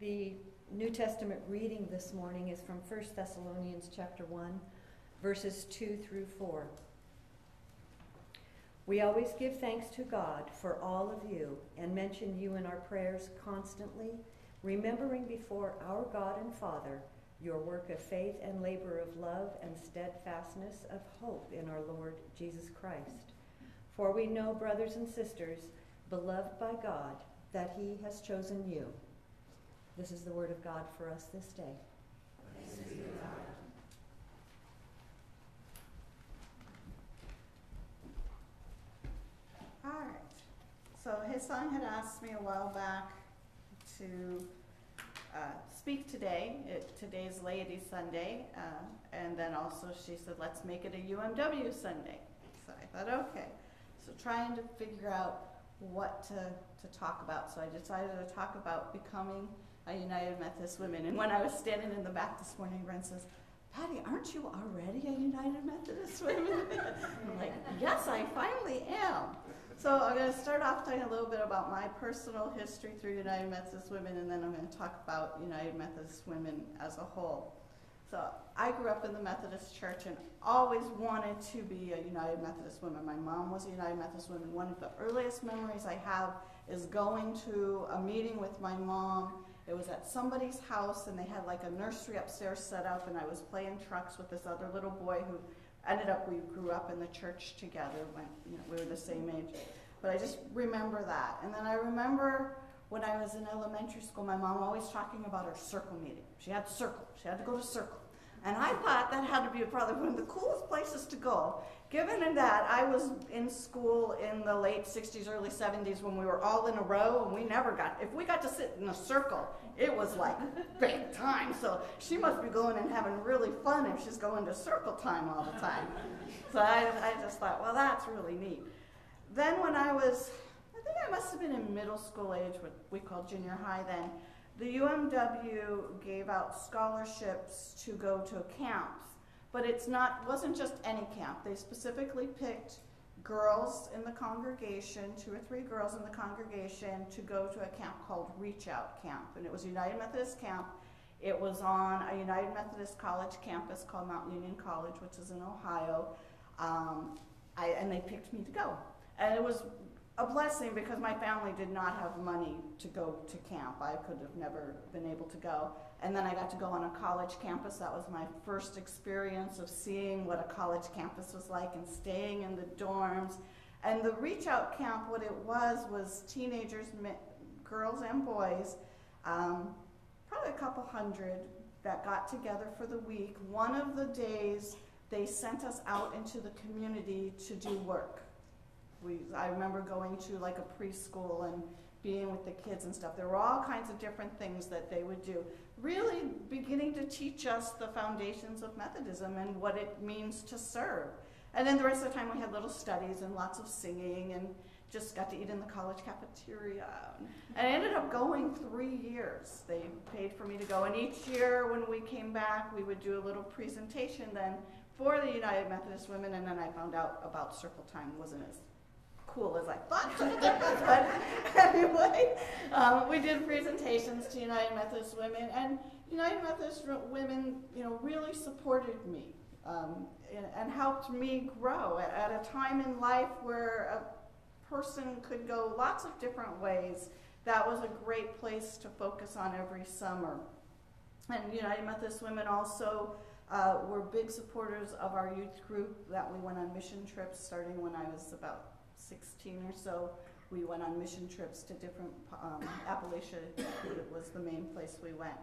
The New Testament reading this morning is from 1 Thessalonians chapter 1, verses 2 through 4. We always give thanks to God for all of you and mention you in our prayers constantly, remembering before our God and Father your work of faith and labor of love and steadfastness of hope in our Lord Jesus Christ. For we know, brothers and sisters, beloved by God, that he has chosen you. This is the word of God for us this day. All right. So his son had asked me a while back to uh, speak today. It, today's Laity Sunday, uh, and then also she said, let's make it a UMW Sunday. So I thought, okay. So trying to figure out what to, to talk about. So I decided to talk about becoming a United Methodist Women. And when I was standing in the back this morning, Brent says, Patti, aren't you already a United Methodist Women? I'm like, yes, I finally am. So I'm going to start off talking a little bit about my personal history through United Methodist Women, and then I'm going to talk about United Methodist Women as a whole. So I grew up in the Methodist Church and always wanted to be a United Methodist woman. My mom was a United Methodist woman. One of the earliest memories I have is going to a meeting with my mom. It was at somebody's house and they had like a nursery upstairs set up and I was playing trucks with this other little boy who ended up, we grew up in the church together when you know, we were the same age. But I just remember that. And then I remember when I was in elementary school, my mom always talking about her circle meeting. She had circle. She had to go to circle. And I thought that had to be probably one of the coolest places to go. Given that I was in school in the late 60s, early 70s when we were all in a row and we never got, if we got to sit in a circle, it was like big time. So she must be going and having really fun if she's going to circle time all the time. So I, I just thought, well, that's really neat. Then when I was, I think I must have been in middle school age, what we called junior high then, the UMW gave out scholarships to go to camps, but it's not wasn't just any camp. They specifically picked girls in the congregation, two or three girls in the congregation, to go to a camp called Reach Out Camp, and it was United Methodist Camp. It was on a United Methodist College campus called Mount Union College, which is in Ohio, um, I, and they picked me to go. And it was a blessing because my family did not have money to go to camp. I could have never been able to go. And then I got to go on a college campus. That was my first experience of seeing what a college campus was like and staying in the dorms. And the reach out camp, what it was, was teenagers, girls and boys, um, probably a couple hundred, that got together for the week. One of the days, they sent us out into the community to do work we, I remember going to like a preschool and being with the kids and stuff. There were all kinds of different things that they would do, really beginning to teach us the foundations of Methodism and what it means to serve. And then the rest of the time we had little studies and lots of singing and just got to eat in the college cafeteria. And I ended up going three years. They paid for me to go. And each year when we came back, we would do a little presentation then for the United Methodist Women. And then I found out about Circle Time wasn't as cool as I thought. but anyway, um, we did presentations to United Methodist Women, and United Methodist Women, you know, really supported me um, and, and, helped me grow at, at a time in life where a person could go lots of different ways. That was a great place to focus on every summer. And United Methodist Women also uh, were big supporters of our youth group that we went on mission trips starting when I was about 16 or so, we went on mission trips to different, um, Appalachia was the main place we went.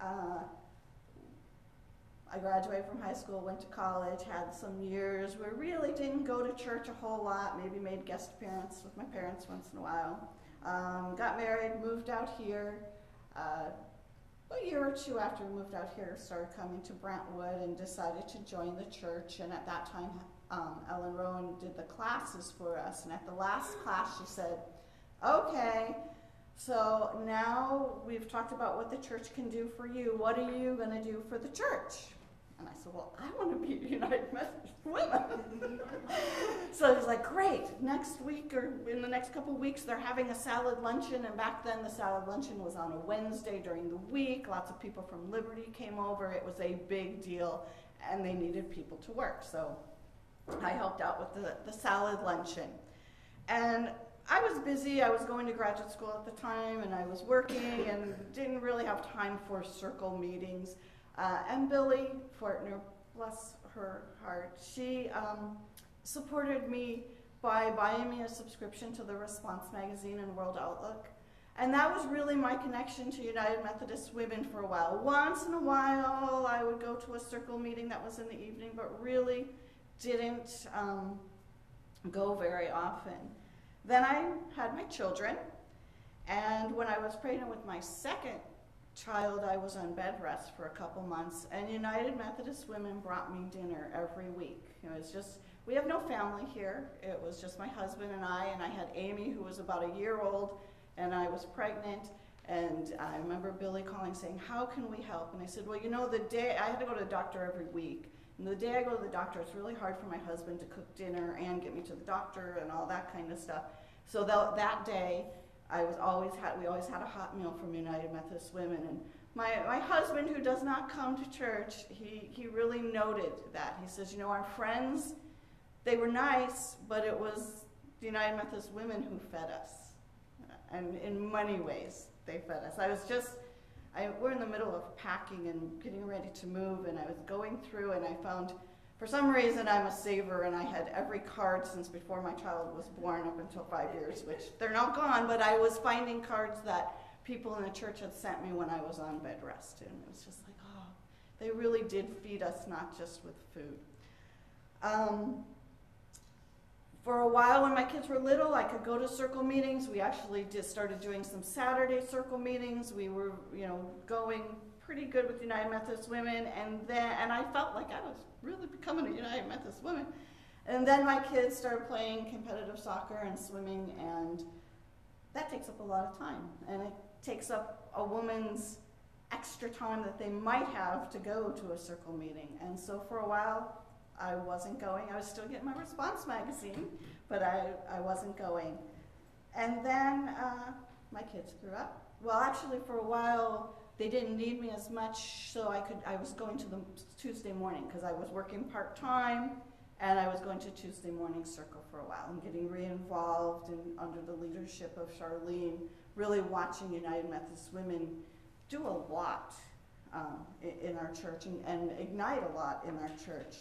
Uh, I graduated from high school, went to college, had some years where really didn't go to church a whole lot, maybe made guest appearance with my parents once in a while. Um, got married, moved out here. Uh, a year or two after we moved out here, started coming to Brentwood and decided to join the church. And at that time, um, Ellen Rowan did the classes for us. And at the last class, she said, okay, so now we've talked about what the church can do for you. What are you going to do for the church? And I said, well, I want to be United Methodist Women. so he's like, great, next week or in the next couple weeks, they're having a salad luncheon. And back then, the salad luncheon was on a Wednesday during the week. Lots of people from Liberty came over. It was a big deal, and they needed people to work. So I helped out with the, the salad luncheon. And I was busy. I was going to graduate school at the time, and I was working and didn't really have time for circle meetings. Uh, and Billy Fortner, bless her heart, she um, supported me by buying me a subscription to the Response magazine and World Outlook. And that was really my connection to United Methodist Women for a while. Once in a while, I would go to a circle meeting that was in the evening, but really didn't um, go very often. Then I had my children, and when I was pregnant with my second child, I was on bed rest for a couple months, and United Methodist Women brought me dinner every week. It was just, we have no family here. It was just my husband and I, and I had Amy, who was about a year old, and I was pregnant. And I remember Billy calling saying, How can we help? And I said, Well, you know, the day I had to go to the doctor every week. And the day I go to the doctor, it's really hard for my husband to cook dinner and get me to the doctor and all that kind of stuff. So that, that day, I was always had we always had a hot meal from United Methodist Women. And my, my husband, who does not come to church, he, he really noted that. He says, you know, our friends, they were nice, but it was the United Methodist Women who fed us. And in many ways, they fed us. I was just I, we're in the middle of packing and getting ready to move, and I was going through and I found, for some reason, I'm a saver, and I had every card since before my child was born up until five years, which they're now gone, but I was finding cards that people in the church had sent me when I was on bed rest, and it was just like, oh, they really did feed us, not just with food. Um, for a while when my kids were little, I could go to circle meetings. We actually just started doing some Saturday circle meetings. We were, you know, going pretty good with United Methodist Women, and then and I felt like I was really becoming a United Methodist woman. And then my kids started playing competitive soccer and swimming, and that takes up a lot of time, and it takes up a woman's extra time that they might have to go to a circle meeting. And so for a while, I wasn't going. I was still getting my response magazine, but I, I wasn't going. And then uh, my kids grew up. Well, actually, for a while, they didn't need me as much, so I could. I was going to the Tuesday morning because I was working part time, and I was going to Tuesday morning circle for a while and getting re-involved in, under the leadership of Charlene, really watching United Methodist Women do a lot um, in, in our church and, and ignite a lot in our church.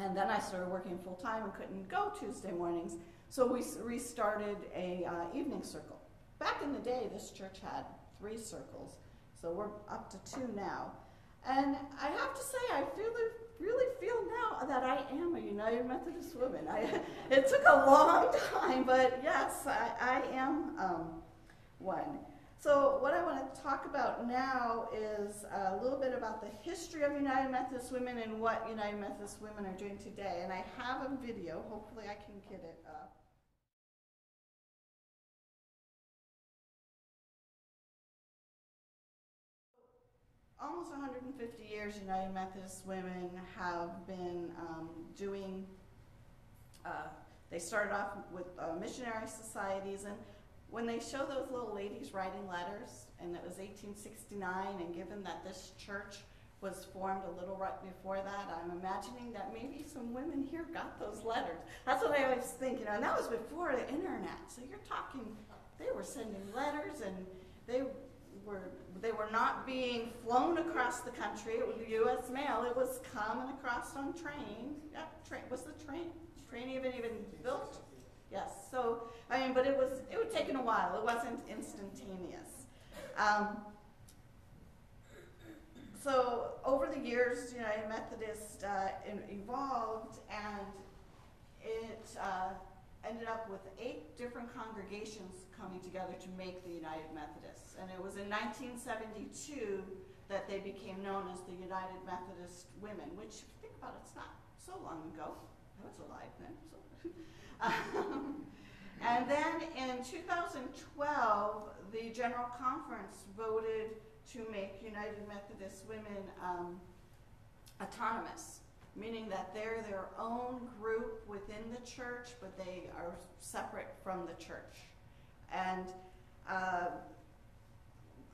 And then I started working full time and couldn't go Tuesday mornings, so we restarted a uh, evening circle. Back in the day, this church had three circles, so we're up to two now. And I have to say, I feel really feel now that I am a United Methodist woman. I, it took a long time, but yes, I, I am um, one. So what I want to talk about now is a little bit about the history of United Methodist Women and what United Methodist Women are doing today. And I have a video. Hopefully I can get it up. Almost 150 years United Methodist Women have been um, doing, uh, they started off with uh, missionary societies and when they show those little ladies writing letters, and it was 1869, and given that this church was formed a little right before that, I'm imagining that maybe some women here got those letters. That's what I always think, you know, and that was before the internet. So you're talking, they were sending letters, and they were they were not being flown across the country. It was U.S. mail. It was coming across on train. Yeah, train was the train train even even built? Yes. So I mean, but it was it was taken a while. It wasn't instantaneous. Um, so over the years, United Methodist uh, evolved, and it uh, ended up with eight different congregations coming together to make the United Methodists. And it was in 1972 that they became known as the United Methodist Women, which, think about it, it's not so long ago. I was alive then. So. Um, and then in 2012, the General Conference voted to make United Methodist Women um, autonomous. meaning that they're their own group within the church, but they are separate from the church. And uh,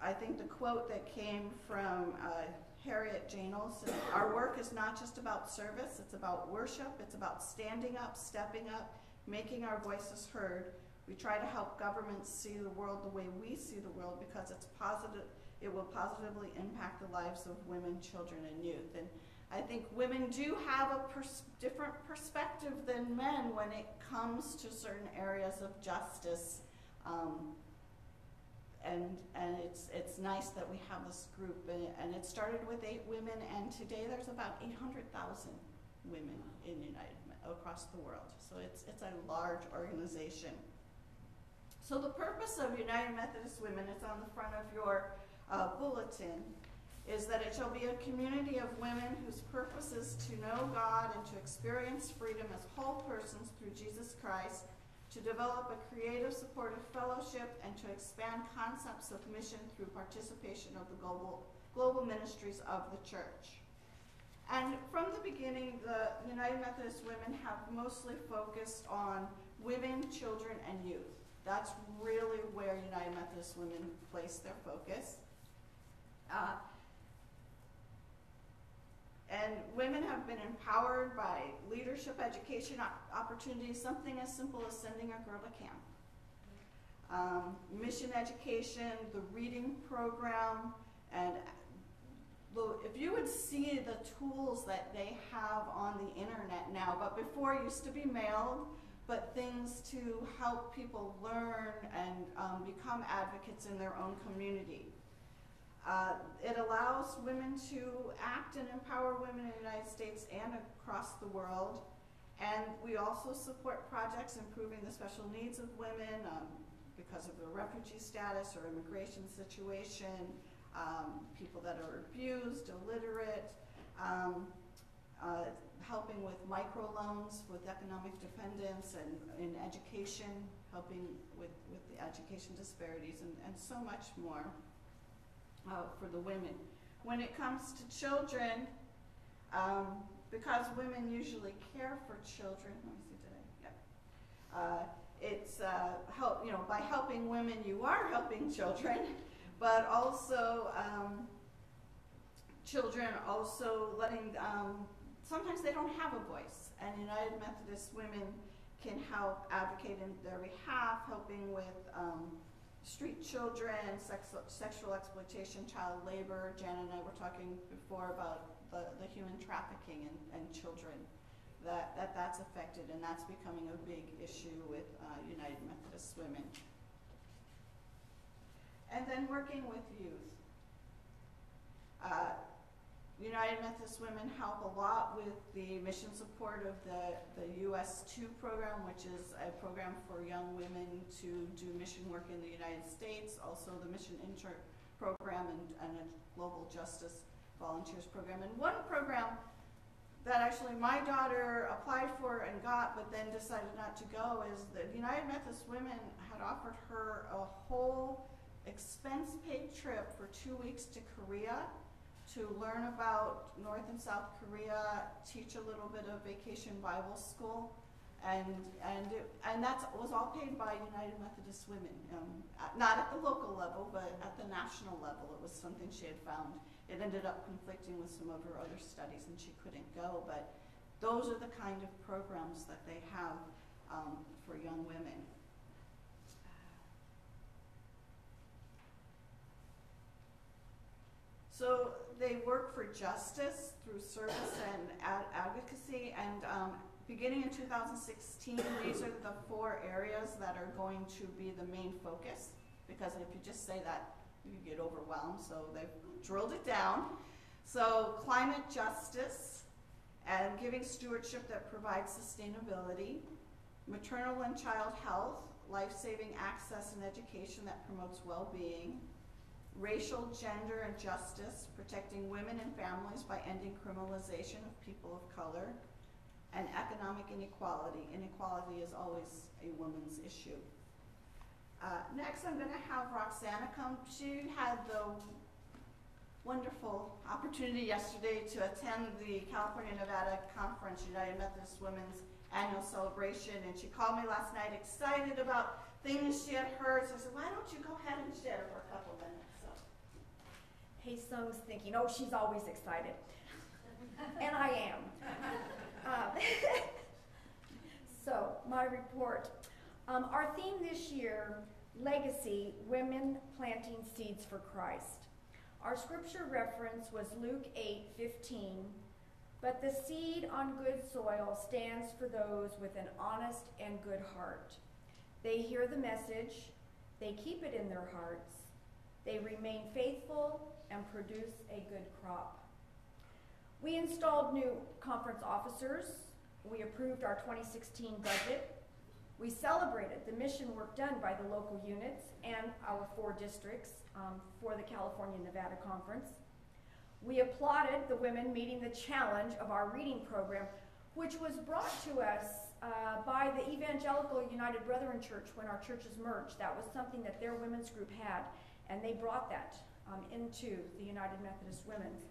I think the quote that came from uh, Harriet Jane Olson Our work is not just about service, it's about worship, it's about standing up, stepping up, making our voices heard. We try to help governments see the world the way we see the world because it's positive, it will positively impact the lives of women, children, and youth. And I think women do have a pers- different perspective than men when it comes to certain areas of justice. Um, and and it's it's nice that we have this group and, and it started with eight women and today there's about 800,000 women in the United across the world so it's it's a large organization so the purpose of United Methodist Women it's on the front of your uh, bulletin is that it shall be a community of women whose purpose is to know God and to experience freedom as whole persons through Jesus Christ to develop a creative, supportive fellowship, and to expand concepts of mission through participation of the global, global ministries of the church. And from the beginning, the United Methodist Women have mostly focused on women, children, and youth. That's really where United Methodist Women place their focus. Uh, and women have been empowered by leadership education opportunities, something as simple as sending a girl to camp. Um, mission education, the reading program, and if you would see the tools that they have on the internet now, but before it used to be mailed, but things to help people learn and um, become advocates in their own community. Uh, it allows women to act and empower women in the United States and across the world. And we also support projects improving the special needs of women um, because of their refugee status or immigration situation, um, people that are abused, illiterate, um, uh, helping with microloans with economic dependence and in education, helping with, with the education disparities and, and so much more uh, for the women. When it comes to children, um, because women usually care for children, let me see today, yeah. Uh, it's uh, help, you know, by helping women, you are helping children, but also um, children also letting, um, sometimes they don't have a voice, and United Methodist Women can help advocate in their behalf, helping with um, street children, sex, sexual exploitation, child labor. Jan and I were talking before about the, the human trafficking and, and children. That, that that's affected and that's becoming a big issue with uh, United Methodist Women. And then working with youth. Uh, United Methodist Women help a lot with the mission support of the, the US 2 program, which is a program for young women to do mission work in the United States, also the Mission Intern program and, and a Global Justice Volunteers program. And one program that actually my daughter applied for and got but then decided not to go is the United Methodist Women had offered her a whole expense paid trip for two weeks to Korea to learn about North and South Korea, teach a little bit of vacation Bible school, and and and that was all paid by United Methodist Women. Um, at, not at the local level, but at the national level. It was something she had found. It ended up conflicting with some of her other studies, and she couldn't go. But those are the kind of programs that they have um, for young women. So they work for justice through service and ad advocacy. And um, beginning in 2016, these are the four areas that are going to be the main focus. Because if you just say that, you get overwhelmed. So they've drilled it down. So climate justice and giving stewardship that provides sustainability, maternal and child health, life-saving access and education that promotes well-being, racial, gender, and justice, protecting women and families by ending criminalization of people of color, and economic inequality. Inequality is always a woman's issue. Uh, next, I'm going to have Roxana come. She had the wonderful opportunity yesterday to attend the California Nevada Conference United Methodist Women's annual celebration, and she called me last night excited about things she had heard. So I said, "Why don't you go ahead and share for a couple minutes?" Sung's thinking, oh, she's always excited. and I am. Uh, so, my report. Um, our theme this year, Legacy Women Planting Seeds for Christ. Our scripture reference was Luke 8 15. But the seed on good soil stands for those with an honest and good heart. They hear the message, they keep it in their hearts, they remain faithful and produce a good crop. We installed new conference officers. We approved our 2016 budget. We celebrated the mission work done by the local units and our four districts um, for the California Nevada Conference. We applauded the women meeting the challenge of our reading program, which was brought to us uh, by the Evangelical United Brethren Church when our churches merged. That was something that their women's group had, and they brought that um, into the United Methodist Women's.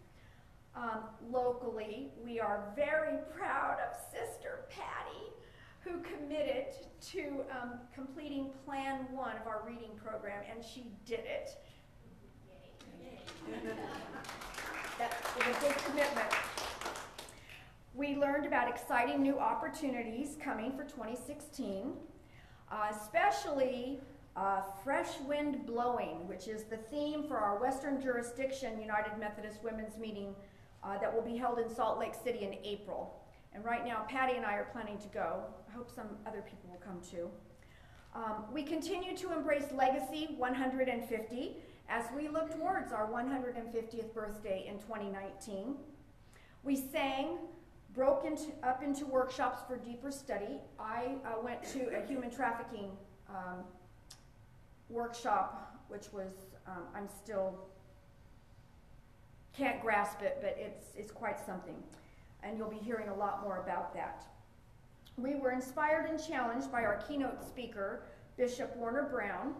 Um, locally, we are very proud of Sister Patti, who committed to um, completing Plan 1 of our reading program, and she did it. that was a big commitment. We learned about exciting new opportunities coming for 2016, uh, especially uh, Fresh Wind Blowing, which is the theme for our Western Jurisdiction United Methodist Women's Meeting uh, that will be held in Salt Lake City in April. And right now, Patti and I are planning to go. I hope some other people will come too. Um, we continue to embrace Legacy 150 as we look towards our 150th birthday in 2019. We sang, broke into, up into workshops for deeper study. I uh, went to a human trafficking um, workshop, which was, um, I'm still, can't grasp it, but it's, it's quite something. And you'll be hearing a lot more about that. We were inspired and challenged by our keynote speaker, Bishop Warner Brown.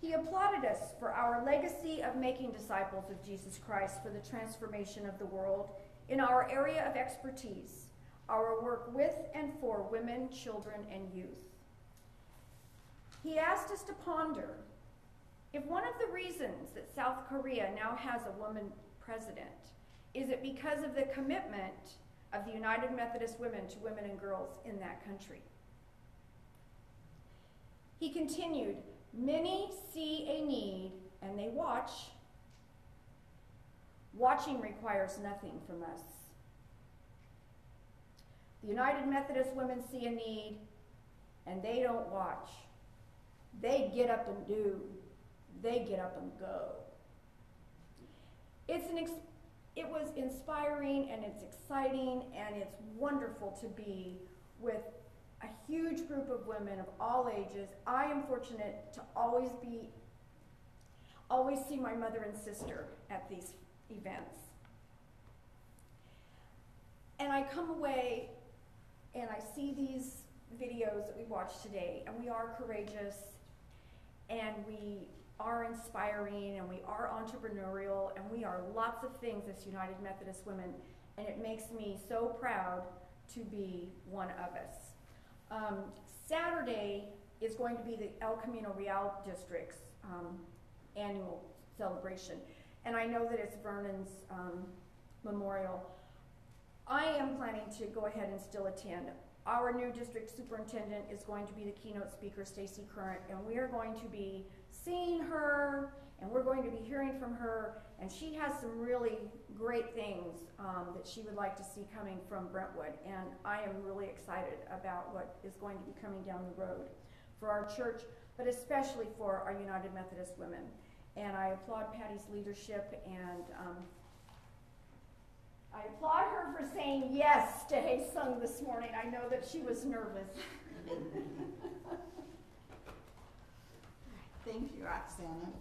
He applauded us for our legacy of making disciples of Jesus Christ for the transformation of the world in our area of expertise, our work with and for women, children, and youth. He asked us to ponder if one of the reasons that South Korea now has a woman president is it because of the commitment of the United Methodist Women to women and girls in that country. He continued, Many see a need and they watch. Watching requires nothing from us. The United Methodist women see a need and they don't watch. They get up and do. They get up and go. It's an it was inspiring and it's exciting and it's wonderful to be with a huge group of women of all ages. I am fortunate to always be, always see my mother and sister at these events. And I come away and I see these videos that we watched today, and we are courageous and we are inspiring and we are entrepreneurial and we are lots of things as United Methodist women, and it makes me so proud to be one of us. Um, Saturday is going to be the El Camino Real District's um, annual celebration, and I know that it's Vernon's um, memorial. I am planning to go ahead and still attend. Our new district superintendent is going to be the keynote speaker, Stacy Current, and we are going to be seeing her and we're going to be hearing from her and she has some really great things um, that she would like to see coming from Brentwood and I am really excited about what is going to be coming down the road for our church but especially for our United Methodist women. And I applaud Patti's leadership and um, I applaud her for saying yes to Sung this morning. I know that she was nervous. Thank you, Roxana.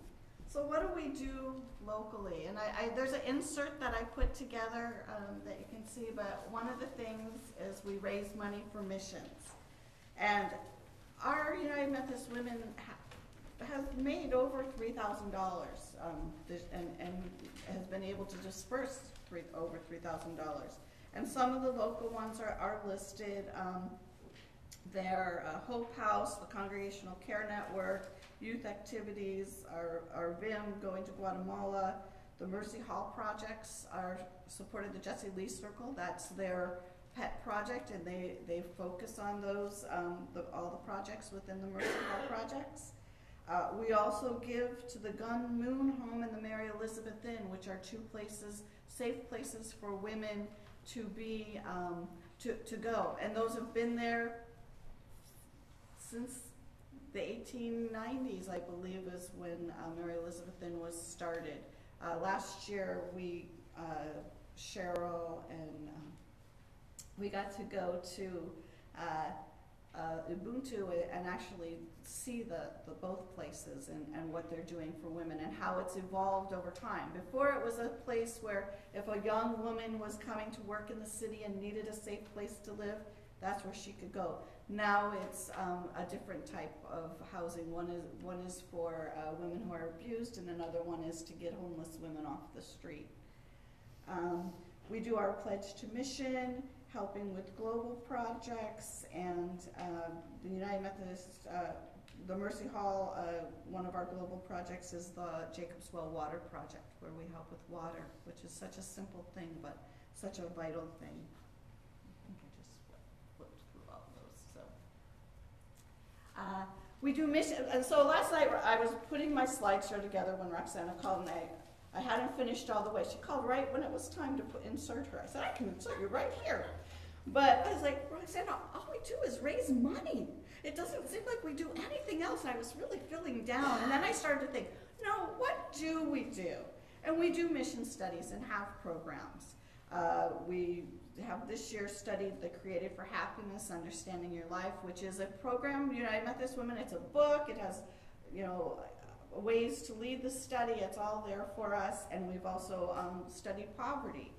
So what do we do locally? And I, I there's an insert that I put together um, that you can see, but one of the things is we raise money for missions. And our United Methodist Women has made over three thousand dollars, um, and, and has been able to disperse three, over three thousand dollars. And some of the local ones are, are listed, um, they're uh, Hope House, the Congregational Care Network, youth activities, our, our VIM going to Guatemala, the Mercy Hall projects are supported the Jesse Lee Circle, that's their pet project, and they, they focus on those, um, the, all the projects within the Mercy Hall projects. Uh, we also give to the Gum Moon Home and the Mary Elizabeth Inn, which are two places, safe places for women to be, um, to, to go. And those have been there since the 1890s, I believe, is when uh, Mary Elizabeth Inn was started. Uh, last year, we, uh, Cheryl and um, we got to go to uh, Ubuntu and actually see the, the both places and, and what they're doing for women and how it's evolved over time. Before it was a place where if a young woman was coming to work in the city and needed a safe place to live, that's where she could go. Now it's um, a different type of housing. One is one is for uh, women who are abused, and another one is to get homeless women off the street. Um, we do our pledge to mission, helping with global projects, and uh, the United Methodist, uh, the Mercy Hall. Uh, one of our global projects is the Jacobs Well Water Project, where we help with water, which is such a simple thing, but such a vital thing. I think I just flipped through all those, so. Uh, we do mission, and so last night I was putting my slideshow together when Roxana called and I, I hadn't finished all the way. She called right when it was time to put, insert her. I said, I can insert you right here. But I was like, Roxana, all we do is raise money. It doesn't seem like we do anything else. And I was really feeling down. And then I started to think, no, what do we do? And we do mission studies and have programs. Uh, we have this year studied the Created for Happiness, Understanding Your Life, which is a program, United Methodist Women. It's a book. It has, you know, ways to lead the study. It's all there for us. And we've also um, studied poverty.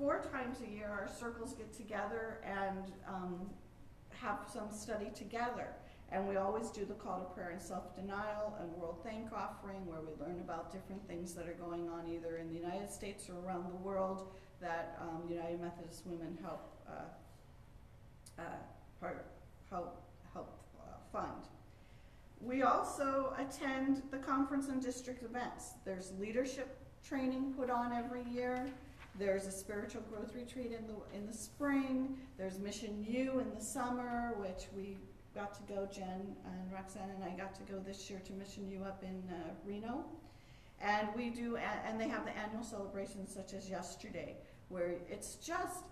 Four times a year, our circles get together and um, have some study together. And we always do the call to prayer and self-denial and world thank offering where we learn about different things that are going on either in the United States or around the world that um, United Methodist Women help uh, uh, part, help, help uh, fund. We also attend the conference and district events. There's leadership training put on every year. There's a spiritual growth retreat in the in the spring. There's Mission U in the summer, which we got to go. Jen and Roxanne and I got to go this year to Mission U up in uh, Reno, and we do. And they have the annual celebrations such as yesterday, where it's just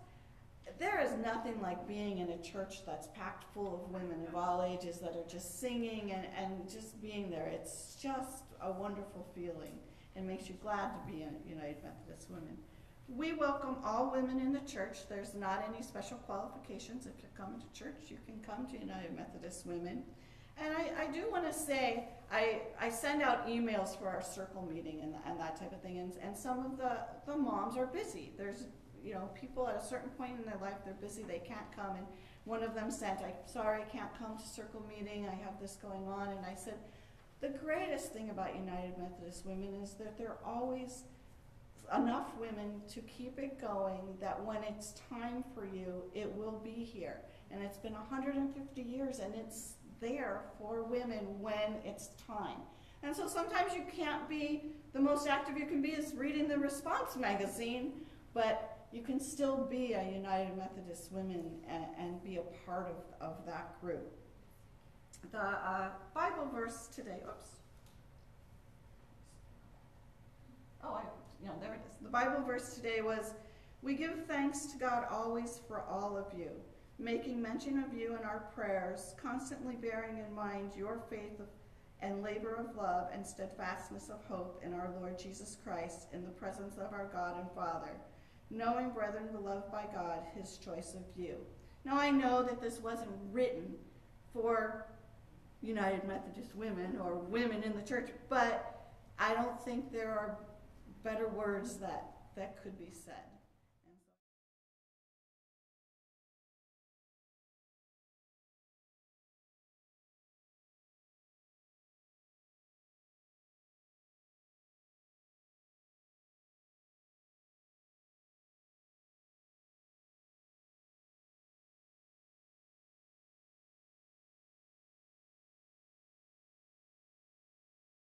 there is nothing like being in a church that's packed full of women of all ages that are just singing and, and just being there. It's just a wonderful feeling. It makes you glad to be a United Methodist Women. We welcome all women in the church. There's not any special qualifications. If you're coming to church, you can come to United Methodist Women. And I, I do want to say, I, I send out emails for our circle meeting and, and that type of thing, and, and some of the, the moms are busy. There's, you know, people at a certain point in their life, they're busy, they can't come. And one of them sent, I'm sorry, I can't come to circle meeting, I have this going on. And I said, the greatest thing about United Methodist Women is that they're always enough women to keep it going that when it's time for you, it will be here. And it's been 150 years and it's there for women when it's time. And so sometimes you can't be, the most active you can be is reading the Response magazine, but you can still be a United Methodist Women and, and be a part of, of that group. The uh, Bible verse today, oops. Oh, I you know, there it is. The Bible verse today was, We give thanks to God always for all of you, making mention of you in our prayers, constantly bearing in mind your faith and labor of love and steadfastness of hope in our Lord Jesus Christ in the presence of our God and Father, knowing, brethren, beloved by God, his choice of you. Now I know that this wasn't written for United Methodist women or women in the church, but I don't think there are better words that, that could be said.